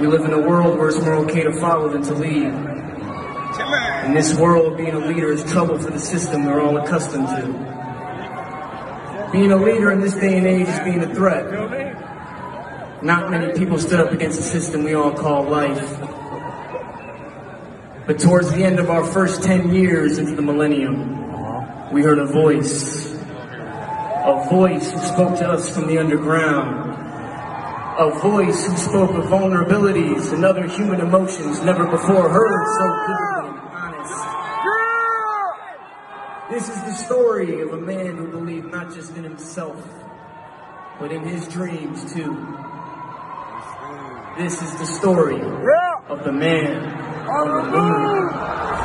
We live in a world where it's more okay to follow than to lead. In this world, being a leader is trouble for the system we're all accustomed to. Being a leader in this day and age is being a threat. Not many people stood up against the system we all call life. But towards the end of our first 10 years into the millennium, we heard a voice. A voice who spoke to us from the underground. A voice who spoke of vulnerabilities and other human emotions never before heard so vividly and honest. This is the story of a man who believed not just in himself, but in his dreams too. This is the story of the man on the moon.